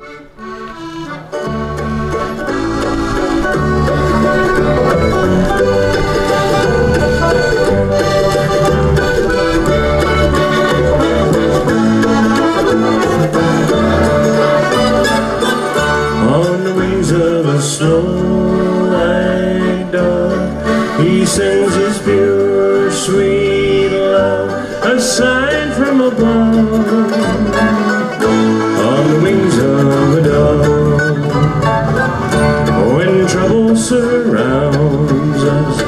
On the wings of a snow-white dove He sends his pure, sweet love A sign from above. surrounds us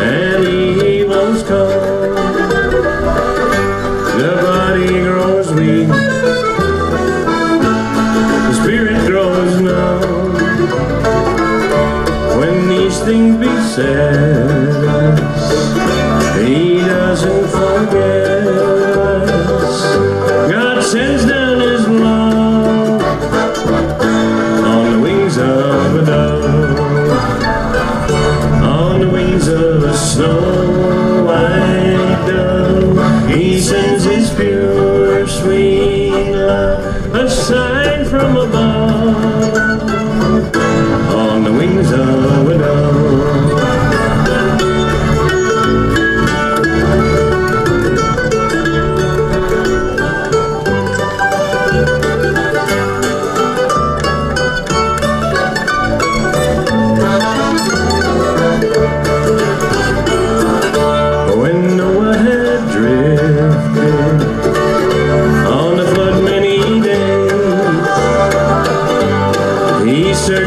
and evils come. The body grows weak, the spirit grows numb. When these things beset us, he doesn't forget.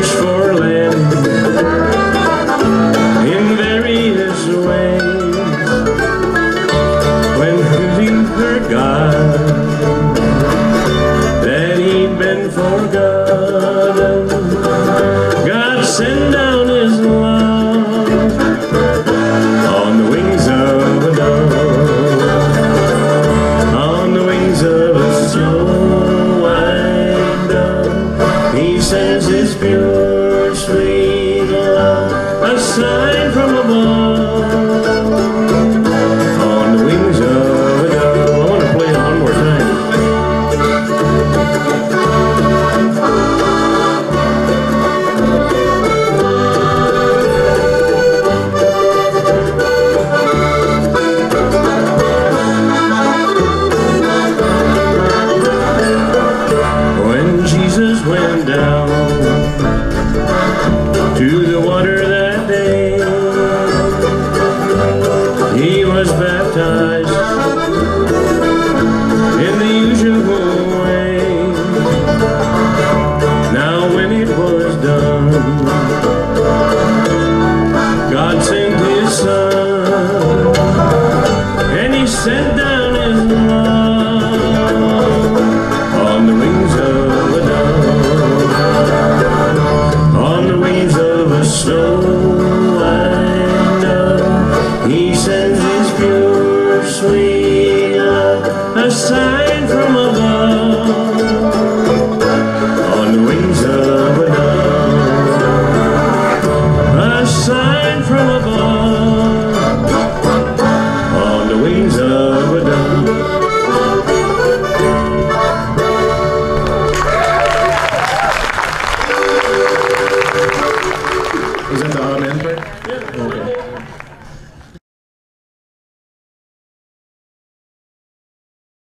search for sign from above On the wings of a dove I want to play it one more time When Jesus went down To the water. time. sign from above On the wings of a dove A sign from above On the wings of a dove Was that the amen part? Yeah. Okay.